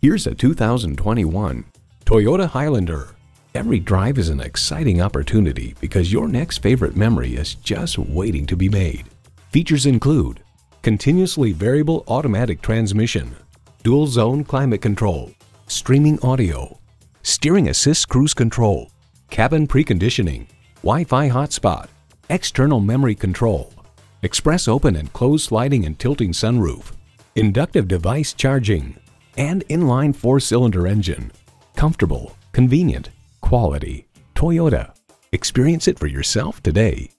Here's a 2021 Toyota Highlander. Every drive is an exciting opportunity because your next favorite memory is just waiting to be made. Features include continuously variable automatic transmission, dual zone climate control, streaming audio, steering assist cruise control, cabin preconditioning, Wi-Fi hotspot, external memory control, express open and close sliding and tilting sunroof, inductive device charging, and inline four-cylinder engine. Comfortable, convenient, quality. Toyota. Experience it for yourself today.